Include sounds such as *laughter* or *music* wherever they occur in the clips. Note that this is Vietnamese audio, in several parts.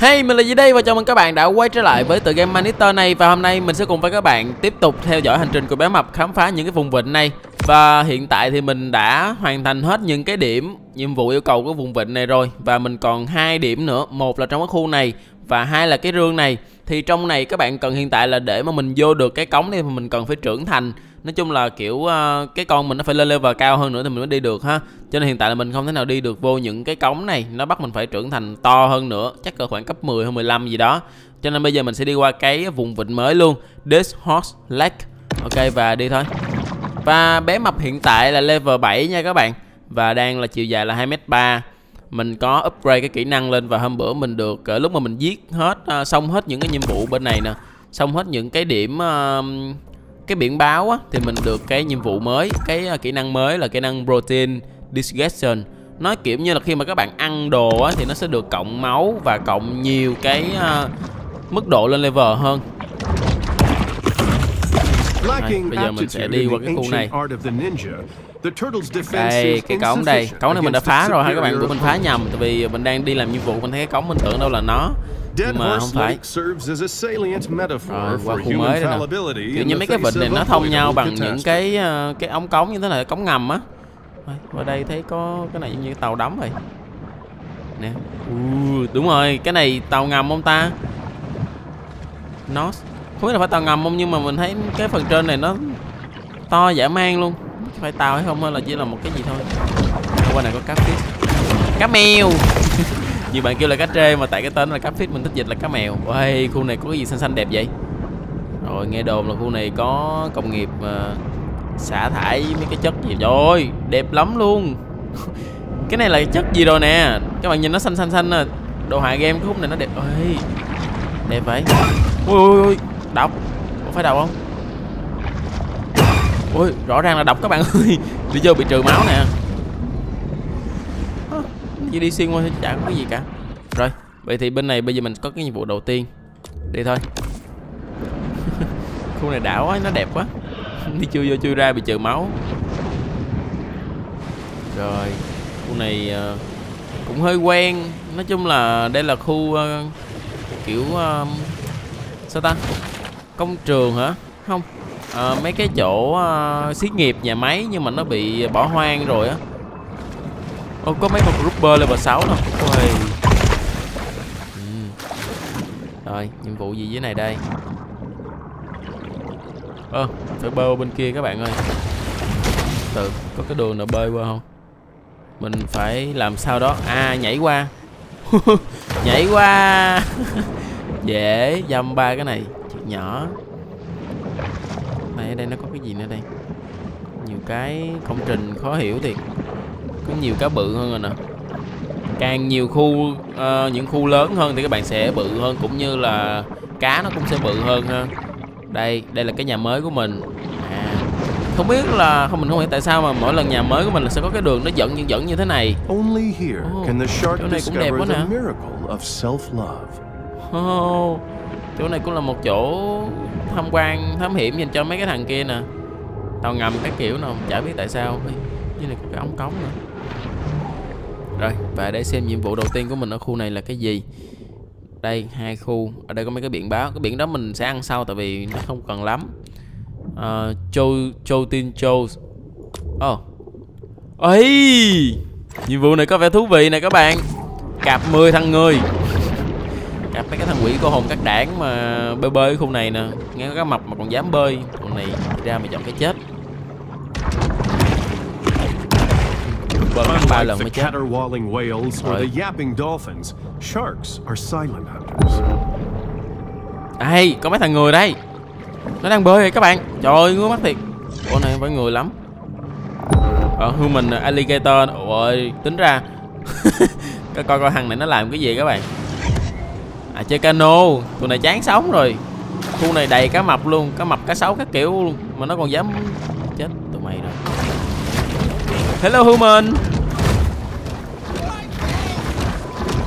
Hey, mình là gì đây và chào mừng các bạn đã quay trở lại với tựa game Manitor này. Và hôm nay mình sẽ cùng với các bạn tiếp tục theo dõi hành trình của bé mập khám phá những cái vùng vịnh này. Và hiện tại thì mình đã hoàn thành hết những cái điểm nhiệm vụ yêu cầu của vùng vịnh này rồi. Và mình còn hai điểm nữa, một là trong cái khu này và hai là cái rương này Thì trong này các bạn cần hiện tại là để mà mình vô được cái cống này thì mình cần phải trưởng thành. Nói chung là kiểu uh, cái con mình nó phải lên level cao hơn nữa thì mình mới đi được ha. Cho nên hiện tại là mình không thể nào đi được vô những cái cống này nó bắt mình phải trưởng thành to hơn nữa chắc cỡ khoảng cấp 10 hay 15 gì đó. Cho nên bây giờ mình sẽ đi qua cái vùng vịnh mới luôn This Horse Lake. Ok và đi thôi. Và bé mập hiện tại là level 7 nha các bạn và đang là chiều dài là 2m3 mình có upgrade cái kỹ năng lên và hôm bữa mình được uh, lúc mà mình giết hết uh, xong hết những cái nhiệm vụ bên này nè xong hết những cái điểm uh, cái biển báo á, thì mình được cái nhiệm vụ mới cái uh, kỹ năng mới là kỹ năng protein digestion. Nó kiểu như là khi mà các bạn ăn đồ á, thì nó sẽ được cộng máu và cộng nhiều cái uh, mức độ lên level hơn. Đây, bây giờ mình sẽ đi qua cái khu này. Đây cái cống đây. cống này mình đã phá rồi hai các bạn. Của mình phá nhầm tại vì mình đang đi làm nhiệm vụ mình thấy cái cống mình tưởng đâu là nó. Nhưng mà không phải. Rồi qua khu mới đây nè. kiểu như mấy cái vịnh này nó thông nhau bằng những cái uh, cái ống cống như thế này cống ngầm á. Qua đây thấy có cái này giống như tàu đắm rồi nè. Uh, đúng rồi cái này tàu ngầm không ta? Nó không biết là phải tàu ngầm không nhưng mà mình thấy cái phần trên này nó to dã man luôn. Phải tàu hay không hay là chỉ là một cái gì thôi. Qua này có cá fish cá mèo. *laughs* Nhiều bạn kêu là cá trê mà tại cái tên là cá fish mình thích dịch là cá mèo. Ôi khu này có cái gì xanh xanh đẹp vậy? Rồi nghe đồn là khu này có công nghiệp uh, xả thải mấy cái chất gì. Rồi đẹp lắm luôn. *laughs* Cái này là chất gì rồi nè? Các bạn nhìn nó xanh xanh xanh à. Đồ họa game cái khúc này nó đẹp. Ôi đẹp vậy. Ui ui ui độc có phải độc không? Ui rõ ràng là độc các bạn ơi. *laughs* Đi vô bị trừ máu nè. Chỉ đi xuyên qua thì chả có gì cả. Rồi vậy thì bên này bây giờ mình có cái nhiệm vụ đầu tiên. Đi thôi. *laughs* Khu này đảo quá nó đẹp quá. *laughs* Đi chui vô chui ra bị trừ máu. Rồi khu này uh, cũng hơi quen. Nói chung là đây là khu uh, kiểu uh, sao ta? Công trường hả? Không. À, mấy cái chỗ uh, xí nghiệp nhà máy nhưng mà nó bị bỏ hoang rồi á. Ô, có mấy con grouper level 6 nè Ôi. Ừ. Rồi, nhiệm vụ gì dưới này đây? Ơ, à, phải bơi bên kia các bạn ơi. Từ, có cái đường nào bơi qua không? Mình phải làm sao đó? À, nhảy qua. *laughs* Nhảy qua. *laughs* Dễ, dăm ba cái này nhỏ. Này, ở đây nó có cái gì nữa đây? Nhiều cái công trình khó hiểu thiệt. Có nhiều cá bự hơn rồi nè. Càng nhiều khu uh, những khu lớn hơn thì các bạn sẽ bự hơn cũng như là cá nó cũng sẽ bự hơn ha. Đây đây là cái nhà mới của mình. À không biết là không mình không hiểu tại sao mà mỗi lần nhà mới của mình là sẽ có cái đường nó dẫn dẫn dẫn như thế này. Oh, chỗ này cũng đẹp quá nè. oh, chỗ này cũng là một chỗ tham quan thám hiểm dành cho mấy cái thằng kia nè. Tàu ngầm cái kiểu nào chả biết tại sao. Dưới này có cái ống cống nữa. Rồi và để xem nhiệm vụ đầu tiên của mình ở khu này là cái gì. Đây hai khu. Ở đây có mấy cái biển báo. Cái biển đó mình sẽ ăn sau tại vì nó không cần lắm. Uh, châu châu tin châu. Ờ. Oh ấy nhiệm vụ này có vẻ thú vị này các bạn. Cạp 10 thằng người cạp mấy cái thằng quỷ cô hồn các đảng mà bơi bơi khu này nè nghe có cái mập mà còn dám bơi con này ra mà chọn cái chết lần mới chết caterwauling whales or the yapping dolphins, sharks are silent hunters. Đây, có mấy thằng người đây. Nó đang bơi rồi các bạn. Trời ơi, ngứa mắt thiệt. Ủa này phải người lắm. Ờ, human alligator. Ôi, tính ra. *laughs* coi coi coi thằng này nó làm cái gì các bạn. À chơi cano, tụi này chán sống rồi. Khu này đầy cá mập luôn, cá mập cá sấu các kiểu luôn mà nó còn dám chết tụi mày rồi. Hello human.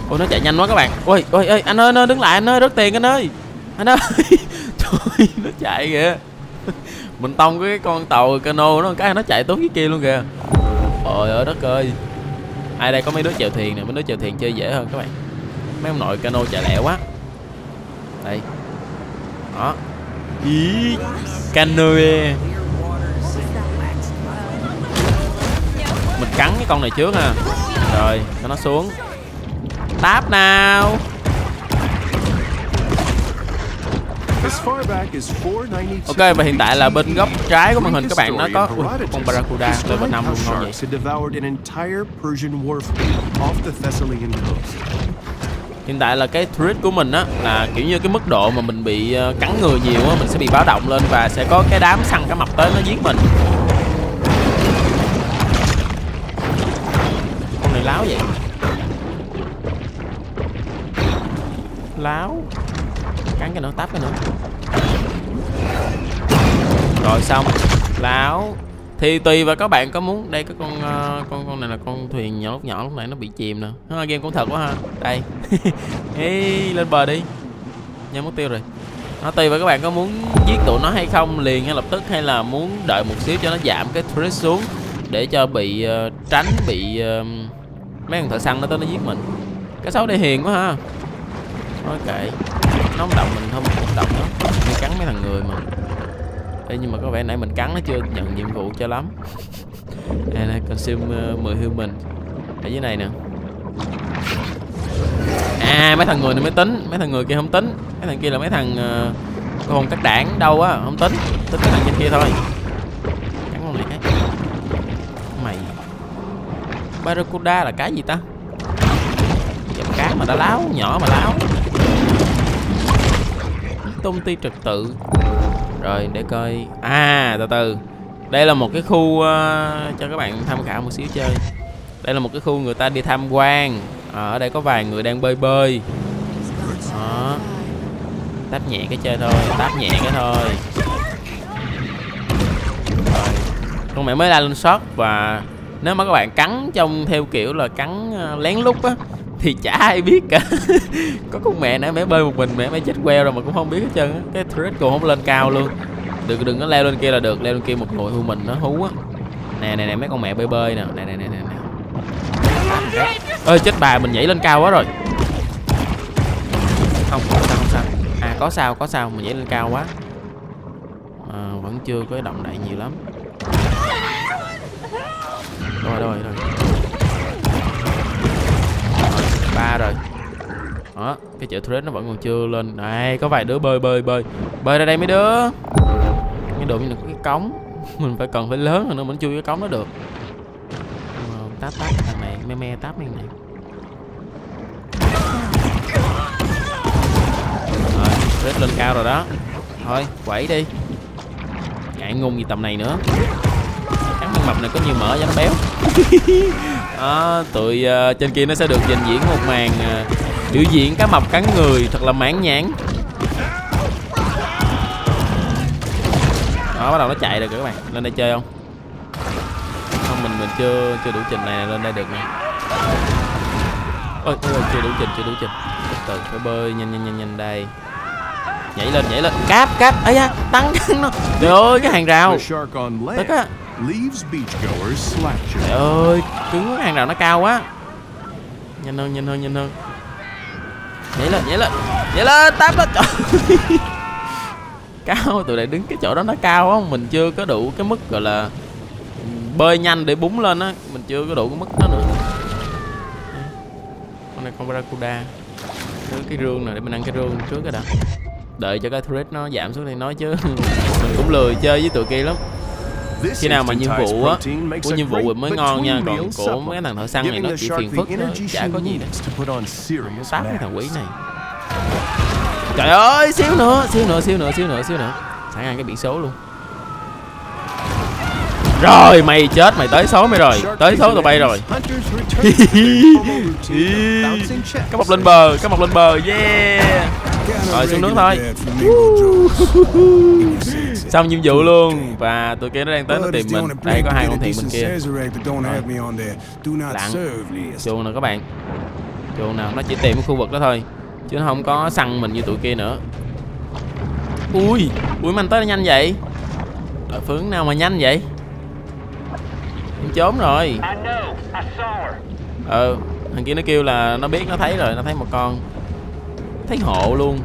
Ôi nó chạy nhanh quá các bạn. Ôi ôi ôi anh ơi anh ơi đứng lại anh ơi rớt tiền anh ơi. Anh ơi. *laughs* Trời nó chạy kìa. *laughs* Mình tông cái con tàu cano nó cái nó chạy tốt cái kia luôn kìa. Trời ơi đất ơi. Ai đây có mấy đứa chèo thuyền nè Mấy đứa chèo thuyền chơi dễ hơn các bạn mấy ông nội cano chạy lẹ quá. Đây. Đó. Ý. Canoe mình cắn cái con này trước ha. Rồi cho nó xuống. Táp nào? As far back as 492 ok và hiện tại là bên góc trái của màn hình các bạn nó có ui, con barracuda level explained 5 how luôn ngon vậy hiện tại là cái threat của mình á, là kiểu như cái mức độ mà mình bị ờ, cắn người nhiều á, mình sẽ bị báo động lên và sẽ có cái đám săn cá mập tới nó giết mình. Con này láo vậy. Láo. Cắn cái nữa, táp cái nữa. Rồi xong. Láo thì tùy và các bạn có muốn. Đây cái con uh, con con này là con thuyền nhỏ lúc nhỏ lúc này nó bị chìm nè. Ha, game cũng thật quá ha. Đây. *laughs* Ê, lên bờ đi. Nhắm mất tiêu rồi. Nó tùy vào các bạn có muốn giết tụi nó hay không liền ngay lập tức hay là muốn đợi một xíu cho nó giảm cái threat xuống để cho bị uh, tránh bị uh, mấy thằng thợ săn nó tới nó giết mình. Cái xấu đây hiền quá ha. Nói kệ nó không động mình không không động nó. Đi cắn mấy thằng người mà. Ê, nhưng mà có vẻ nãy mình cắn nó chưa nhận nhiệm vụ cho lắm. *laughs* Đây này, consume ờ, uh, 10 human. Ở dưới này nè. À mấy thằng người này mới tính. Mấy thằng người kia không tính. Mấy thằng kia là mấy thằng ờ, uh, hồn các đảng. Đâu á Không tính. Tính cái thằng trên kia thôi. Cắn con này cái. Mày. Barracuda là cái gì ta? Dòng cá mà đã láo Nhỏ mà láo. Tung ti trật tự rồi để coi. À từ từ. Đây là một cái khu uh, cho các bạn tham khảo một xíu chơi. Đây là một cái khu người ta đi tham quan. Ờ, ở đây có vài người đang bơi bơi. Đó. Táp nhẹ cái chơi thôi táp nhẹ cái thôi. Rồi. Con mẹ mới la lên shot và nếu mà các bạn cắn trong theo kiểu là cắn ờ, lén lút á thì chả ai biết cả. *laughs* Có con mẹ nãy mẹ bơi một mình mẹ mẹ chết queo rồi mà cũng không biết hết trơn á. Cái thread cũng không lên cao luôn. Đừng đừng có leo lên kia là được leo lên kia một nội hưu mình nó hú á nè nè nè mấy con mẹ bơi bơi nè. Nè nè nè nè nè. ơi chết bà mình nhảy lên cao quá rồi. Không không sao không sao. À có sao có sao mình nhảy lên cao quá. À, vẫn chưa có động đậy nhiều lắm. Rồi rồi rồi ba rồi. Đó cái chữ thread nó vẫn còn chưa lên. Này, có vài đứa bơi bơi bơi. Bơi ra đây mấy đứa. Cái đồ như là cái cống. *laughs* Mình phải cần phải lớn rồi nữa mình chui cái cống nó được. Ờ, táp táp thằng này me me táp mấy này. Rồi thread lên cao rồi đó. Thôi quẩy đi. Ngại ngùng gì tầm này nữa. Cắn con mập này có nhiều mỡ cho nó béo. *laughs* đó, tụi ờ, trên kia nó sẽ được trình diễn một màn ờ, biểu diễn cá mập cắn người thật là mãn nhãn. Đó bắt đầu nó chạy rồi các bạn. Lên đây chơi không? Không mình mình chưa chưa đủ trình này lên đây được nè. Ôi, ôi, chưa đủ trình chưa đủ trình. Từ từ phải bơi nhanh nhanh nhanh nhanh đây. Nhảy lên nhảy lên. Cáp cáp. Ấy da tăng nó trời ơi cái hàng rào. Tức á trời ơi, cứng hàng rào nó cao quá. Nhanh hơn nhanh hơn nhanh hơn. Nhảy lên nhảy lên nhảy lên táp lên. Trời *laughs* cao, tụi này đứng cái chỗ đó nó cao á mình chưa có đủ cái mức gọi là bơi nhanh để búng lên á, mình chưa có đủ cái mức đó nữa. Con này con barracuda. Đưa cái rương này để mình ăn cái rương trước cái đã. Đợi cho cái threat nó giảm xuống thì nói chứ. *laughs* Mình cũng lười chơi với tụi kia lắm khi nào mà nhiệm vụ á của nhiệm vụ mới ngon nha còn của mấy thằng thợ săn này nó chỉ phiền phức thôi chả có gì đâu. táp cái thằng quỷ này. Trời ơi xíu nữa xíu nữa xíu nữa xíu nữa xíu nữa. Sẵn ăn cái biển số luôn. Rồi mày chết mày tới số mày rồi tới số tụi bay rồi. *laughs* Cá mập lên bờ cá mập lên bờ yeah. Rồi xuống nước thôi *laughs* xong nhiệm vụ luôn. Và tụi kia nó đang tới nó tìm mình. đây có hai con thuyền bên kia. Lặng. chuồng nè các bạn? Chuồng nào? Nó chỉ tìm cái khu vực đó thôi. Chứ nó không có săn mình như tụi kia nữa. Ui ui mà anh tới nhanh vậy? Đội phướng nào mà nhanh vậy? Em trốn rồi. Ờ thằng kia nó kêu là nó biết nó thấy rồi nó thấy một con. Thấy hộ luôn.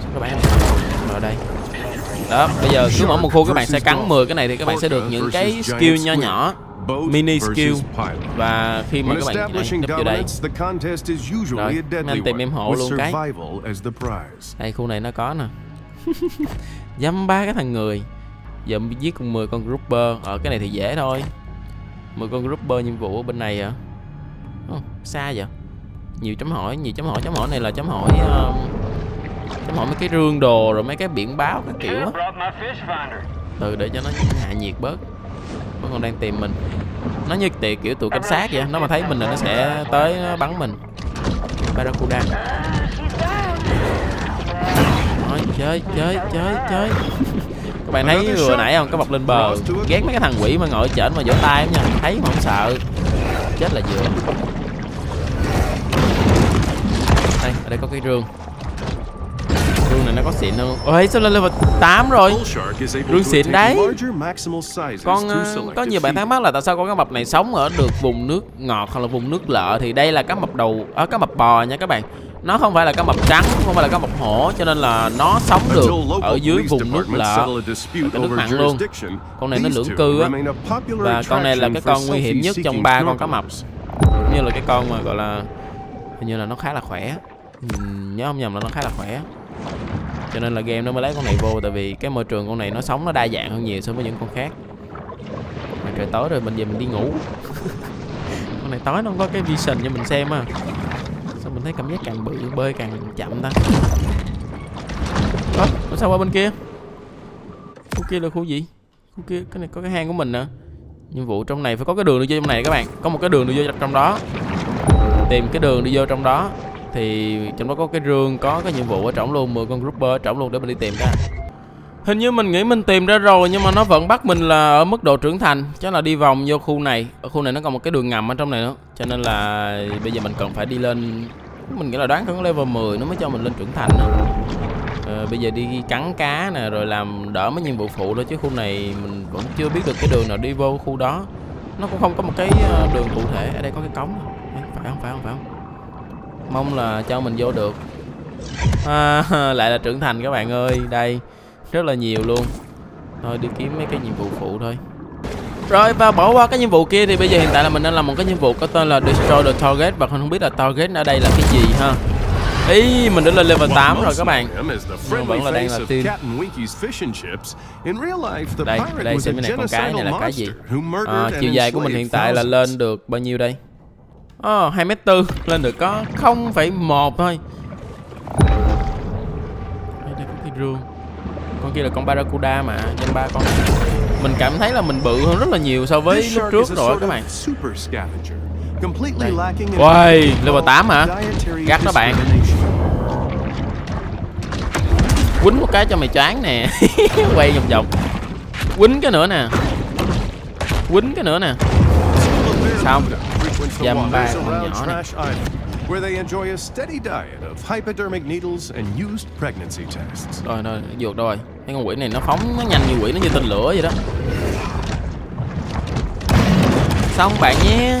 Sao các bạn? Ở đây đó bây giờ cứ mỗi một khu các bạn sẽ cắn 10 cái này thì các bạn sẽ được những cái skill nho nhỏ mini skill. Và khi mà các bạn núp vô đây. Rồi, anh tìm em hộ luôn cái. đây khu này nó có nè. *laughs* Dăm ba cái thằng người. Giờ mình giết con 10 con grouper. Ở cái này thì dễ thôi. 10 con grouper nhiệm vụ ở bên này à oh, xa vậy. Nhiều chấm hỏi nhiều chấm hỏi chấm hỏi này là chấm hỏi chấm hỏi mấy cái rương đồ rồi mấy cái biển báo các kiểu á. Từ để cho nó hạ nhiệt bớt. Vẫn còn đang tìm mình. Nó như tì kiểu tụi cảnh sát vậy nó mà thấy mình là nó sẽ tới nó bắn mình. Barracuda. Nói, chơi chơi chơi chơi. *laughs* Các bạn thấy vừa nãy không? Có bọc lên bờ. Ghét mấy cái thằng quỷ mà ngồi chởn mà vỗ tay em nha. Thấy mà không sợ. Chết là vừa. Đây ở đây có cái rương rương này nó có xịn không? Ôi sao lên level 8 rồi. To xịn đấy. con ờ, select có nhiều bạn thắc mắc là tại sao con cá mập này sống ở được vùng nước ngọt hoặc là vùng nước lợ? Thì đây là cá mập đầu ở cá mập bò nha các bạn. Nó không phải là cá mập trắng không phải là cá mập hổ cho nên là nó sống được ở dưới vùng nước lợ. cái nước mặn luôn. Con này nó lưỡng cư á. Và con này là cái con nguy hiểm nhất trong ba con cá mập. như là cái con mà gọi là hình như là nó khá là khỏe. Mình nhớ không nhầm là nó khá là khỏe cho nên là game nó mới lấy con này vô tại vì cái môi trường con này nó sống nó đa dạng hơn nhiều so với những con khác. Mà trời tối rồi mình về mình đi ngủ. *laughs* Con này tối nó không có cái vision cho mình xem à? sao mình thấy cảm giác càng bự bơi càng chậm ta? Ơ, ở sao qua bên kia? Khu kia là khu gì? Khu kia cái này có cái hang của mình nè nhiệm vụ trong này phải có cái đường đi vô trong này các bạn. Có một cái đường đi vô trong đó. Tìm cái đường đi vô trong đó thì trong đó có cái rương có cái nhiệm vụ ở trỏng luôn 10 con grouper ở trỏng luôn để mình đi tìm ra hình như mình nghĩ mình tìm ra rồi nhưng mà nó vẫn bắt mình là ở mức độ trưởng thành chắc là đi vòng vô khu này. Ở khu này nó còn một cái đường ngầm ở trong này nữa cho nên là bây giờ mình cần phải đi lên mình nghĩ là đoán có level 10 nó mới cho mình lên trưởng thành nữa. À, ờ, bây giờ đi cắn cá nè rồi làm đỡ mấy nhiệm vụ phụ thôi chứ khu này mình vẫn chưa biết được cái đường nào đi vô khu đó. Nó cũng không có một cái ờ, đường cụ thể ở đây có cái cống. Phải không phải không phải không? Mong là cho mình vô được. À, *laughs* lại là trưởng thành các bạn ơi. Đây rất là nhiều luôn. Thôi đi kiếm mấy cái nhiệm vụ phụ thôi. Rồi và bỏ qua cái nhiệm vụ kia thì bây giờ hiện tại là mình đang làm một cái nhiệm vụ có tên là Destroy the Target và không biết là target ở đây là cái gì ha. Ý, mình đã lên level 8 rồi các bạn. Nhưng vẫn là đang là the đây đây xem cái này con cá này là cái gì? à, chiều dài của mình hiện tại là lên được bao nhiêu đây Ồ, 2 mét tư lên được có 0,1 thôi. Đây, đây có cái rương. Con kia là con barracuda mà nhân ba con. Mình cảm thấy là mình bự hơn rất là nhiều so với lúc trước rồi các bạn. we level call 8 hả? Gắt đó bạn. quýnh một cái cho mày choáng nè. *laughs* Quay vòng vòng. Quýnh cái nữa nè. Quýnh cái nữa nè. Xong. Dăm ba con around nhỏ này. Trash Island, where they enjoy a steady diet of hypodermic needles and used pregnancy tests. rồi rồi vượt rồi. Cái con quỷ này nó phóng nó nhanh như quỷ nó như tên lửa vậy đó. Xong bạn nhé.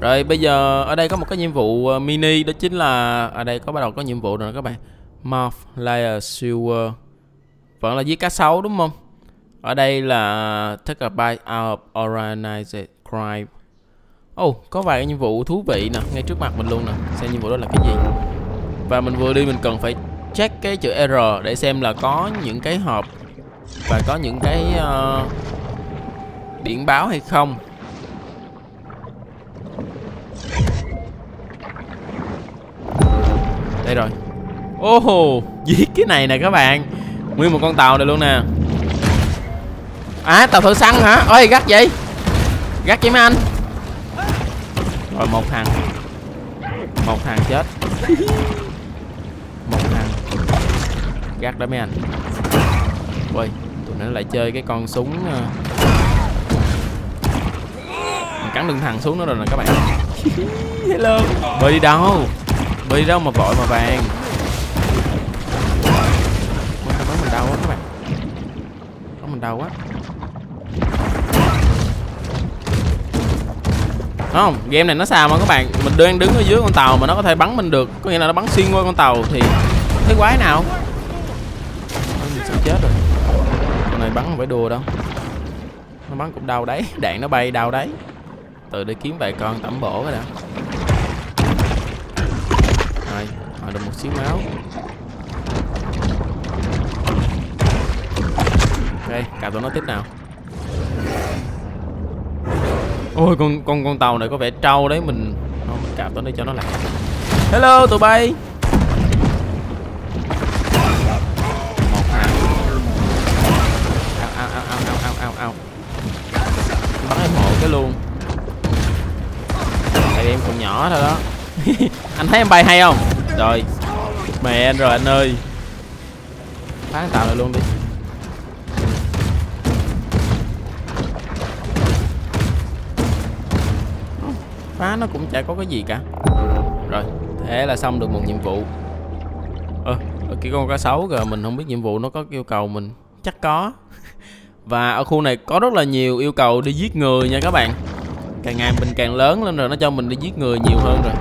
Rồi bây giờ ở đây có một cái nhiệm vụ ờ, mini đó chính là ở đây có bắt đầu có nhiệm vụ rồi các bạn. Moth Layer Silver vẫn là giết cá sấu đúng không? Ở đây là take a bite out of organized crime Oh, có vài cái nhiệm vụ thú vị nè, ngay trước mặt mình luôn nè. Xem nhiệm vụ đó là cái gì. Và mình vừa đi mình cần phải check cái chữ R để xem là có những cái hộp và có những cái uh, biển báo hay không. Đây rồi. Ô oh, giết cái này nè các bạn. Nguyên một con tàu này luôn nè. À, tàu thợ săn hả? Ôi, gắt vậy. Gắt vậy mấy anh. Rồi một thằng. Một thằng chết. Một thằng. Gắt đó mấy anh. Ôi, tụi nó lại chơi cái con súng ờ. Mình cắn lưng thằng xuống nữa rồi nè các bạn. Hello. Bơi đi đâu? Bơi đi đâu mà vội mà vàng. Bắn mình đau quá các bạn. Bắn mình đau quá. Đúng không, game này nó sao mà các bạn, mình đang đứng ở dưới con tàu mà nó có thể bắn mình được. Có nghĩa là nó bắn xuyên qua con tàu thì thấy quái nào? Mình sẽ chết rồi. Con này bắn không phải đùa đâu. Nó bắn cũng đau đấy, đạn nó bay đau đấy. Từ để kiếm vài con tẩm bổ cái đã. Rồi, họ được một xíu máu. Ok cào tụi nó tiếp nào ôi, con con con tàu này có vẻ trâu đấy, mình không mình cạp tới đây cho nó lại hello, tụi bay. Một hai ao ao ao ao ao ao ao. Bắn em hộ cái luôn. Tại em còn nhỏ thôi đó. *laughs* Anh thấy em bay hay không? Rồi mẹ anh rồi anh ơi. Phá cái tàu này luôn đi. Phá nó cũng chả có cái gì cả. Rồi thế là xong được một nhiệm vụ. Ơ ở kia con cá sấu kìa mình không biết nhiệm vụ nó có yêu cầu mình. Chắc có. *laughs* Và ở khu này có rất là nhiều yêu cầu đi giết người nha các bạn. Càng ngày mình càng lớn lên rồi nó cho mình đi giết người nhiều hơn rồi.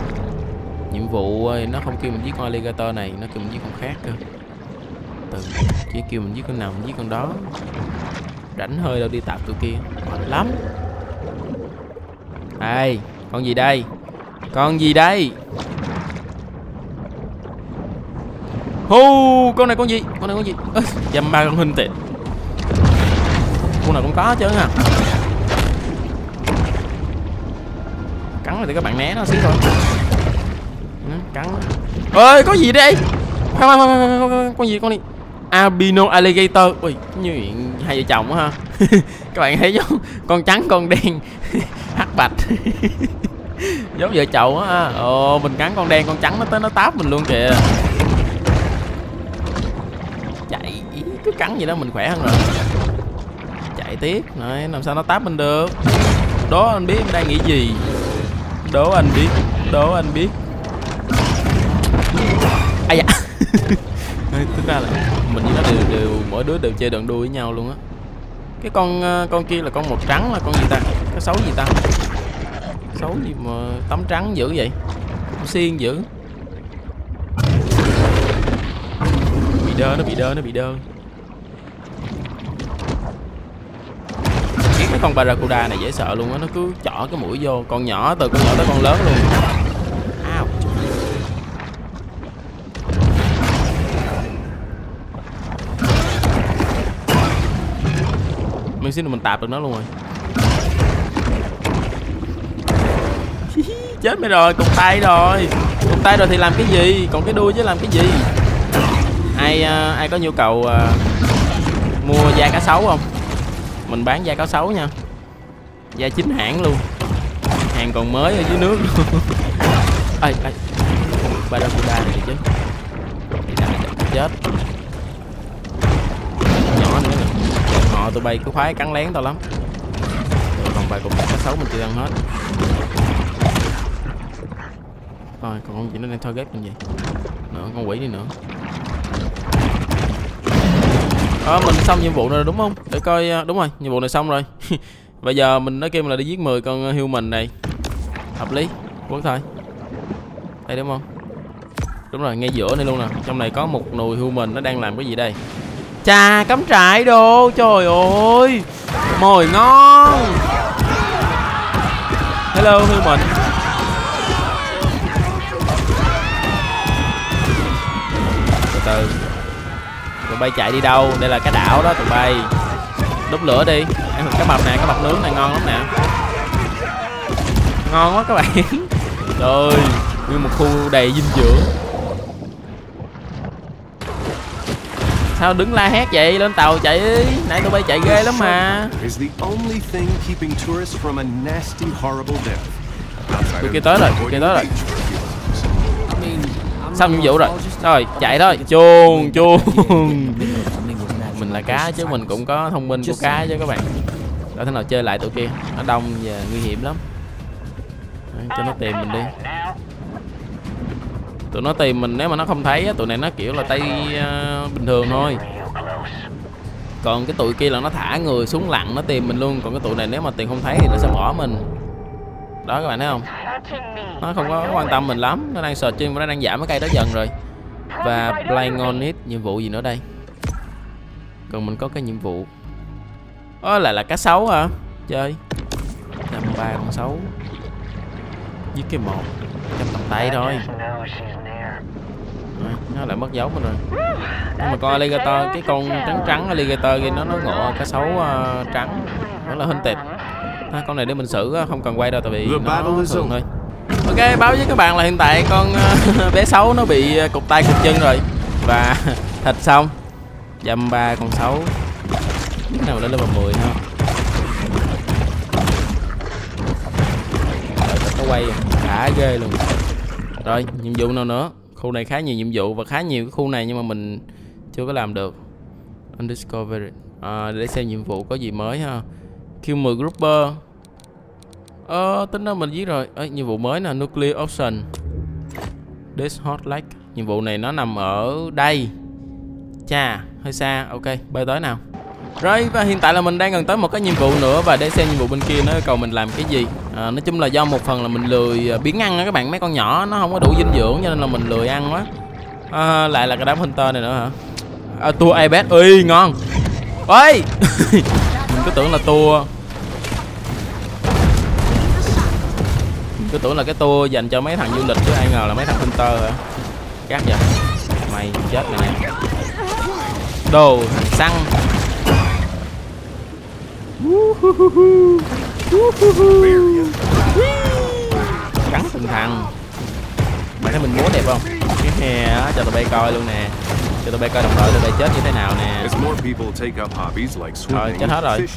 Nhiệm vụ ơi, nó không kêu mình giết con alligator này nó kêu mình giết con khác cơ. Từ chỉ kêu mình giết con nào mình giết con đó. Rảnh hơi đâu đi tạp tụi kia. Mệt lắm. Đây con gì đây con gì đây Hu, con này con gì? Con này con gì? Ơ, dăm ba con huynh tịt. Con nào cũng có chứ ha. À. Cắn rồi thì các bạn né nó xíu thôi. Ừ, cắn. Ơi, có gì đây? Khoan, khoan, khoan, khoan, con gì con này? Albino alligator. Ui, như chuyện hai vợ chồng quá ha. *laughs* các bạn thấy không? Con trắng, con đen, *laughs* bạch. *laughs* giống vợ chậu á. Ồ, mình cắn con đen, con trắng nó tới nó táp mình luôn kìa. chạy cứ cắn gì đó mình khỏe hơn rồi. Chạy tiếp này làm sao nó táp mình được? Đố anh biết anh đang nghĩ gì. Đố anh biết đố anh biết. Ai dạ *laughs* thực ra là mình với nó đều đều mỗi đứa đều chơi đoạn đuôi với nhau luôn á. Cái con ờ, con kia là con một trắng là con gì ta? Cái xấu gì ta? Xấu gì mà tắm trắng dữ vậy? Xiên dữ. Bị đơ nó, bị đơ nó, bị đơ. Cái con barracuda này dễ sợ luôn á, nó cứ chỏ cái mũi vô, con nhỏ từ con nhỏ tới con lớn luôn. Mình xin được mình tạp được nó luôn rồi. Chết mày rồi cục tay rồi. Cục tay rồi thì làm cái gì? Còn cái đuôi chứ làm cái gì? Ai uh, ai có nhu cầu uh, mua da cá sấu không? Mình bán da cá sấu nha. Da chính hãng luôn. Hàng còn mới ở dưới nước luôn. *laughs* Ê ê. Barracuda này chứ. Chết. Nhỏ nữa nè. Họ tụi bay cứ khoái cắn lén tao lắm. Còn vài cục cá sấu mình chưa ăn hết rồi còn con gì nó đang ghép mình gì nữa con quỷ đi nữa à, mình xong nhiệm vụ rồi đúng không? Để coi ờ, đúng rồi, nhiệm vụ này xong rồi. *laughs* Bây giờ mình nói kêu là đi giết 10 con ờ, human này. Hợp lý, quốc thôi. Đây đúng không? Đúng rồi, ngay giữa này luôn nè. Trong này có một nùi human nó đang làm cái gì đây? Chà, cắm trại đồ. Trời ơi. Mồi ngon. Hello human. mình. Bay chạy đi đâu? Đây là cái đảo đó tụi bay. Đốt lửa đi. Ăn thử cá mập nè cá mập nướng này ngon lắm nè. Ngon quá các bạn. *laughs* Trời nguyên một khu đầy dinh dưỡng. Sao đứng la hét vậy? Lên tàu chạy đi. Nãy tụi bay chạy ghê lắm mà. Tụi kia tới rồi tụi kia tới rồi xong nhiệm vụ rồi. Rồi chạy thôi. Chuồn chuồn mình là cá chứ mình cũng có thông minh của cá chứ các bạn. Để thế nào chơi lại tụi kia. Nó đông và nguy hiểm lắm. Cho nó tìm mình đi. Tụi nó tìm mình nếu mà nó không thấy tụi này nó kiểu là tay ờ, bình thường thôi. Còn cái tụi kia là nó thả người xuống lặn nó tìm mình luôn. Còn cái tụi này nếu mà tìm không thấy thì nó sẽ bỏ mình. Đó các bạn thấy không nó không có quan tâm mình lắm. Nó đang search trên nó đang giảm cái cây đó dần rồi. Và play on it nhiệm vụ gì nữa đây? Còn mình có cái nhiệm vụ. Ơ lại là cá sấu hả? Chơi. Năm ba con sấu với cái một. Trong tầm tay thôi. À, nó lại mất dấu mình rồi. Nhưng mà con alligator cái con trắng trắng alligator kia nó nó ngộ cá sấu uh, trắng. Nó là hình tịt à, con này để mình xử không cần quay đâu tại vì nó thường thôi. Ok báo với các bạn là hiện tại con uh, *laughs* bé sấu nó bị uh, cụt tay cụt chân rồi. Và *laughs* thịt xong. Dăm ba con sấu cái nào lên level 10 ha? Nó quay đã ghê luôn. Rồi nhiệm vụ nào nữa? Khu này khá nhiều nhiệm vụ và khá nhiều cái khu này nhưng mà mình chưa có làm được. Undiscovered à, để xem nhiệm vụ có gì mới ha kill 10 grouper. Ờ tính ra mình viết rồi. Ê, nhiệm vụ mới nè nuclear option. This hot lake. Nhiệm vụ này nó nằm ở đây. Chà hơi xa. Ok bơi tới nào. Rồi và hiện tại là mình đang gần tới một cái nhiệm vụ nữa và để xem nhiệm vụ bên kia nó yêu cầu mình làm cái gì. À, nói chung là do một phần là mình lười ờ, biến ăn á các bạn. Mấy con nhỏ nó không có đủ dinh dưỡng cho nên là mình lười ăn quá. À, lại là cái đám hunter này nữa hả? À, tua iPad ui ngon. Ôi *laughs* mình cứ tưởng là tua. Mình cứ tưởng là cái tour dành cho mấy thằng du lịch chứ ai ngờ là mấy thằng hunter hả? Cát vậy mày chết rồi nè đồ xăng. Cắn từng thằng. Bạn thấy mình múa đẹp không? Cái hè á, cho tụi bay coi luôn nè cho tụi bay coi đồng đội tụi bay chết như thế nào nè. Swimming, chết hết rồi.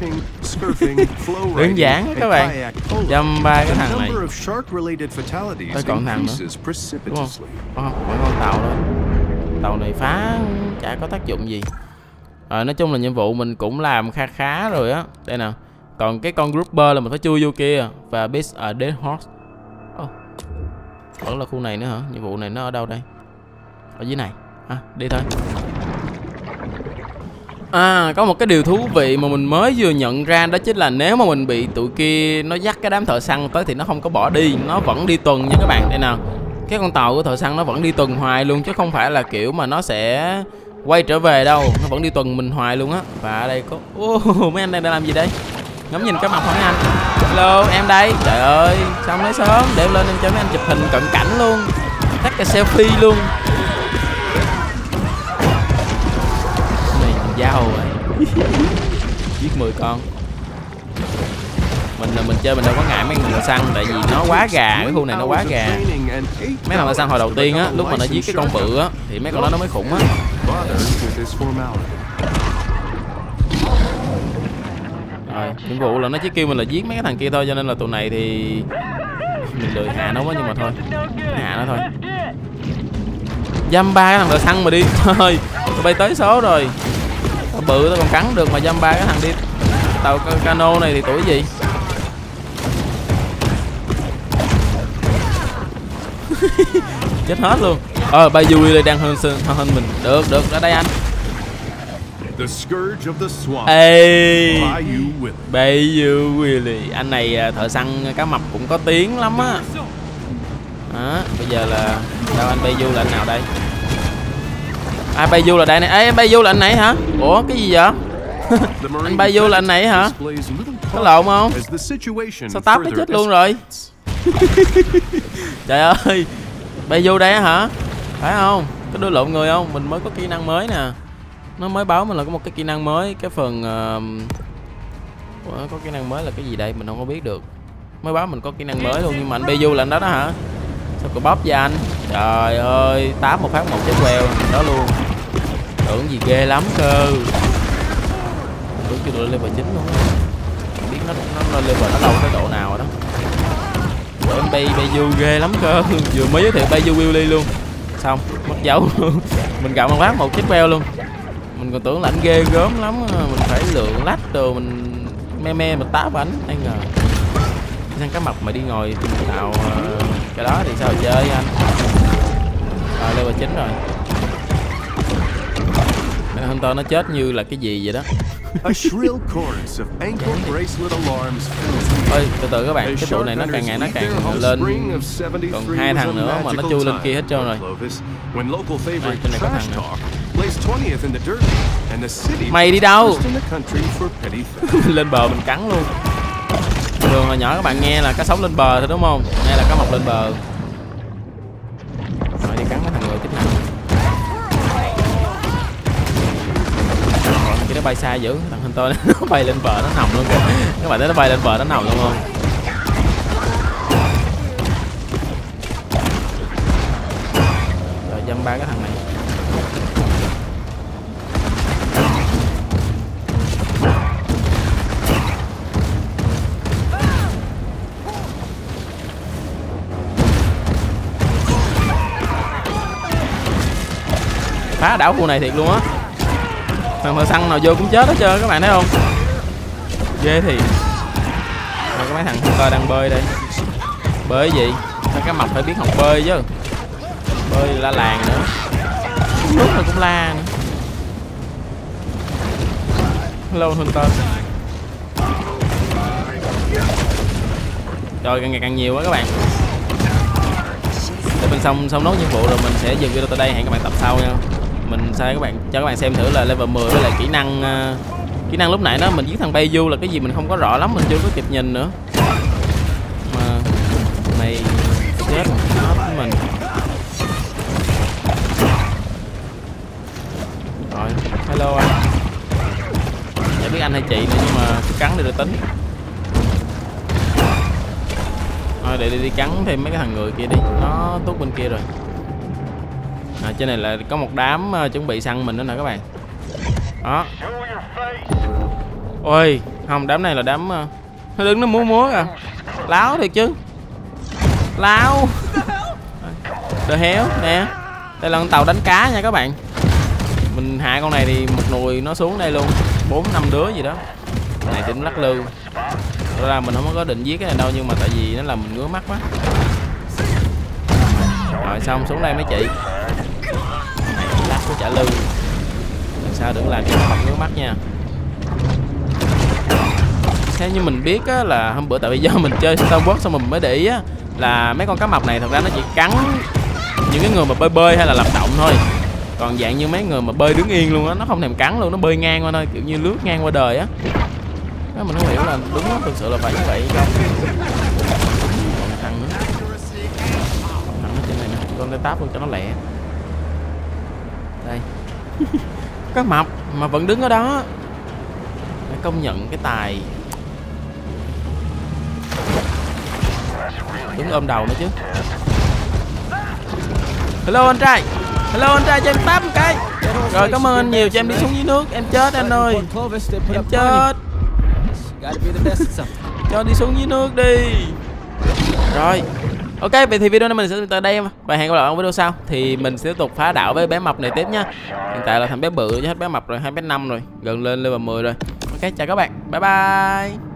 *laughs* Đơn giản các bạn. Dăm ba cái thằng này. number of shark-related fatalities Ôi, còn thằng nữa. đúng không? Không? Phải con tàu thôi tàu này phá chả có tác dụng gì. Rồi nói chung là nhiệm vụ mình cũng làm kha khá rồi á. Đây nè. Còn cái con grouper là mình phải chui vô kia. Và beast ở dead horse. Oh. vẫn là khu này nữa hả? Nhiệm vụ này nó ở đâu đây? Ở dưới này à đi thôi À, có một cái điều thú vị mà mình mới vừa nhận ra đó chính là nếu mà mình bị tụi kia nó dắt cái đám thợ săn tới thì nó không có bỏ đi, nó vẫn đi tuần nha các bạn. Đây nào. Cái con tàu của thợ săn nó vẫn đi tuần hoài luôn chứ không phải là kiểu mà nó sẽ quay trở về đâu, nó vẫn đi tuần mình hoài luôn á. Và ở đây có oh, *laughs* mấy anh đang làm gì đây? Ngắm nhìn cái mặt hỏi anh. Hello, em đây. Trời ơi, sao nói sớm để em lên em cho mấy anh chụp hình cận cảnh luôn. Tắt cái selfie luôn. Dao rồi. Giết 10 con. Mình là mình chơi mình đâu có ngại mấy người săn tại vì nó quá gà, cái khu này nó quá gà. Mấy thằng săn hồi đầu tiên á, lúc mà nó giết cái con bự á, thì mấy con đó nó mới khủng á. Rồi, nhiệm vụ là nó chỉ kêu mình là giết mấy cái thằng kia thôi, cho nên là tụi này thì mình lười hạ nó quá nhưng mà thôi. Hạ nó thôi. Dăm ba cái thằng thợ săn mà đi. *laughs* Thôi tụi bay tới số rồi bự tao còn cắn được mà dăm ba cái thằng đi. Tàu ca- cano này thì tuổi gì? *laughs* Chết hết luôn. Ờ bay vui đây đang hơn hơn hơn mình. Được được ra đây anh. The scourge of the swamp. ê. Bayou Willie anh này à, thợ săn cá mập cũng có tiếng lắm á. Đó, bây giờ là đâu anh Bayou là anh nào đây à Bayou là đây này. Ê Bayou là anh này hả? Ủa cái gì vậy? *laughs* Anh Bayou là anh này hả? có lộn không? sao táp nó chết luôn rồi? *laughs* trời ơi. Bayou đây á hả? Phải không? Có đưa lộn người không? Mình mới có kỹ năng mới nè. Nó mới báo mình là có một cái kỹ năng mới cái phần uh, ủa, có kỹ năng mới là cái gì đây? Mình không có biết được. Mới báo mình có kỹ năng mới luôn nhưng mà anh Bayou là anh đó đó hả? Sao có bóp cho anh? Trời ơi tám một phát một chết queo. Đó luôn tưởng gì ghê lắm cơ. Tưởng chưa được level 9 luôn. Không biết nó nó, nó level nó đâu tới độ nào rồi đó. Trời em bay du ghê lắm cơ. *laughs* Vừa mới giới thiệu bay du Willy luôn. Xong mất dấu. *laughs* Mình gặp một phát một chiếc beo luôn. Mình còn tưởng là anh ghê gớm lắm mình phải lượng lách đồ mình me me mình táp ảnh. Ai ngờ. Sang cá mập mà đi ngồi nào ờ, cái đó thì sao chơi anh? Ờ, rồi level 9 rồi. Hunter nó chết như là cái gì vậy đó? Ơi từ từ các bạn cái tụi này nó càng ngày nó càng lên spring of 73 còn hai thằng nữa mà nó chui lên kia hết trơn rồi. Favorite trên này có thằng nữa. Talk placed 20th in the Derby and the city Mày đi đâu? *laughs* lên bờ mình cắn luôn. Thường hồi nhỏ các bạn nghe là cá sống lên bờ thôi đúng không? Nghe là cá mập lên bờ bay xa dữ. Thằng Hunter tôi *laughs* nó bay lên bờ, nó nằm luôn kìa. Các bạn thấy nó bay lên bờ, nó nằm luôn không? Rồi dâm ba cái thằng này. Phá đảo khu này thiệt luôn á thằng thợ săn nào vô cũng chết hết trơn, các bạn thấy không? Ghê thì rồi có mấy thằng hunter đang bơi đây. Bơi gì? Sao cái mập phải biết học bơi chứ. Bơi la làng nữa. Lúc nào cũng la nữa. Hello, hunter. Rồi càng ngày càng nhiều quá các bạn. Để mình xong xong nốt nhiệm vụ rồi mình sẽ dừng video tại đây. Hẹn các bạn tập sau nha mình sẽ các bạn cho các bạn xem thử là level 10 với lại kỹ năng uh, kỹ năng lúc nãy đó. Mình giết thằng Bayou là cái gì mình không có rõ lắm mình chưa có kịp nhìn nữa. Mà này chết hết với mình. Rồi hello anh. Chả biết anh hay chị nữa nhưng mà cứ cắn đi rồi tính. Thôi để đi, đi cắn thêm mấy cái thằng người kia đi. Nó tốt bên kia rồi à, trên này là có một đám ờ, chuẩn bị săn mình nữa nè các bạn. Đó. Ôi không đám này là đám uh, nó đứng nó múa múa à láo thiệt chứ. Láo. Đồ héo nè. Đây là con tàu đánh cá nha các bạn. Mình hạ con này thì một nùi nó xuống đây luôn. Bốn năm đứa gì đó. Này tính lắc lư. Thật ra mình không có định giết cái này đâu nhưng mà tại vì nó làm mình ngứa mắt quá. Rồi xong xuống đây mấy chị này của trả lư. Làm sao đừng làm cho nó nước mắt nha. Theo như mình biết á, là hôm bữa tại vì do *laughs* mình chơi Star Wars xong mình mới để ý á, là mấy con cá mập này thật ra nó chỉ cắn những cái người mà bơi bơi hay là làm động thôi. Còn dạng như mấy người mà bơi đứng yên luôn á nó không thèm cắn luôn nó bơi ngang qua thôi kiểu như lướt ngang qua đời á. Đó, mình không hiểu là đúng thực sự là phải như vậy không. Còn thằng nữa. Còn thằng nó trên này nè con tay táp luôn cho nó lẹ đây. Cá mập mà vẫn đứng ở đó. Phải công nhận cái tài. Đứng ôm đầu nữa chứ. Hello anh trai. Hello anh trai cho em táp một cái. Rồi cảm ơn anh nhiều cho em đi xuống dưới nước. Em chết anh ơi. Em chết. Cho đi xuống dưới nước đi. Rồi ok, vậy thì video này mình sẽ tới đây và hẹn gặp lại ở video sau. Thì mình sẽ tiếp tục phá đảo với bé mập này tiếp nhá. Hiện tại là thằng bé bự chứ hết bé mập rồi, hai bé năm rồi. Gần lên level 10 rồi. Ok, chào các bạn. Bye bye.